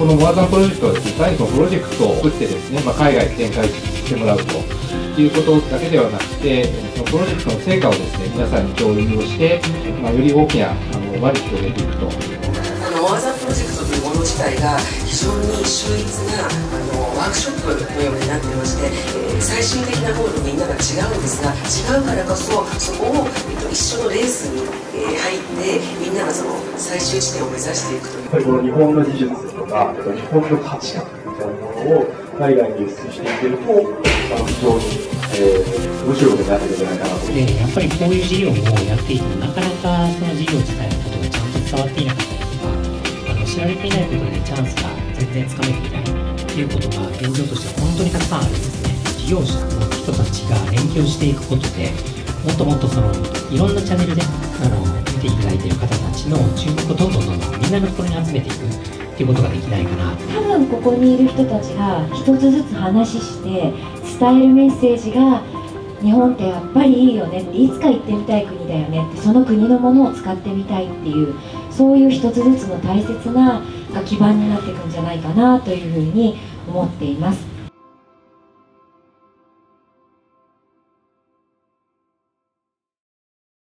このモアザンプロジェクトはですね、単にそのプロジェクトを作ってですね、まあ、海外に展開してもらうということだけではなくて、そのプロジェクトの成果をですね、皆さんに共有をして、まあ、より大きなあの輪に広げていくと。このモアザンプロジェクトと自体が非常に秀逸なあのワークショップのようになってまして、えー、最終的なゴールみんなが違うんですが違うからこそそこを、えっと、一緒のレースに、え、入ってみんながその最終地点を目指していくという。やっぱりこの日本の技術とか日本の価値観みたいなものを海外に輸出していけると非常に、え、面白いことになるんじゃないかなとでやっぱりこういう事業をやっていてもなかなかその事業自体のことがちゃんと伝わっていなかった。知られていないことでチャンスが全然つかめていないっていうことが現状として本当にたくさんあるんですね事業者の人たちが連携をしていくことでもっともっとそのいろんなチャンネルであの見ていただいている方たちの注目をどんどんどんどんみんなのところに集めていくっていうことができないかな多分ここにいる人たちが一つずつ話して伝えるメッセージが日本ってやっぱりいいよねっていつか行ってみたい国だよねってその国のものを使ってみたいっていうそういう一つずつの大切な基盤になっていくんじゃないかなというふうに思っています。